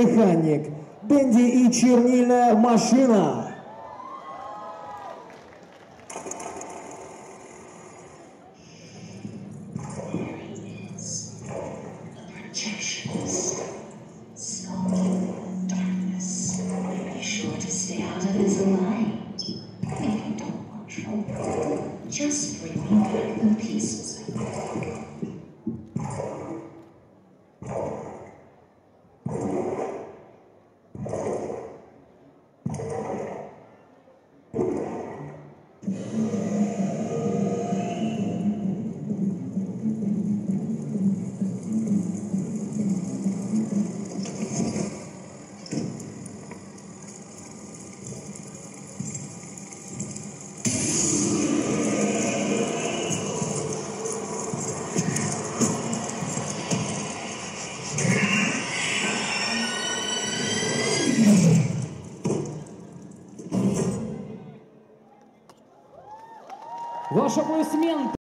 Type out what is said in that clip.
Механик, Бенди и чернильная машина. projections. Smoke, Ваши аплодисменты.